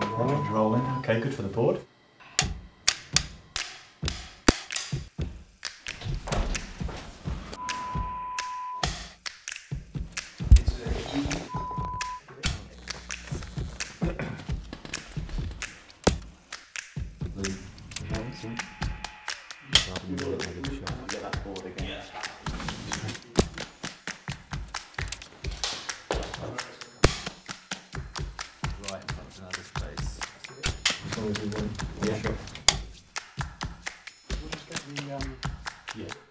Rolling. Rolling. Okay, good for the board. Yeah. Sure. We'll just get the, um, yeah.